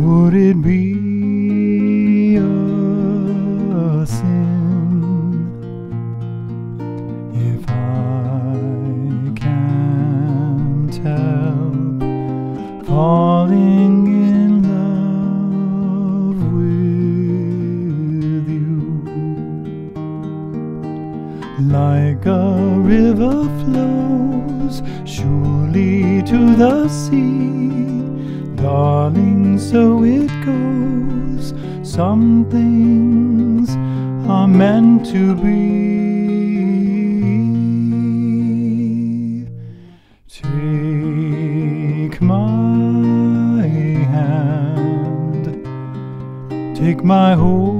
Would it be a sin if I can't falling in love with you? Like a river flows surely to the sea, darling, so it goes. Some things are meant to be. Take my hand, take my whole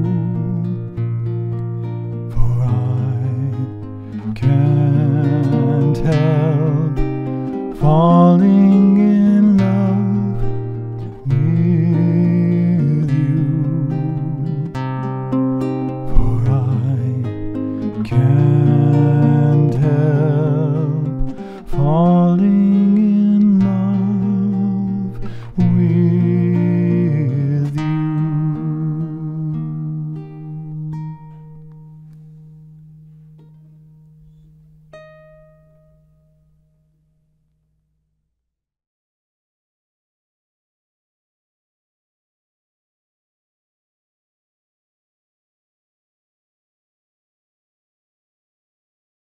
falling in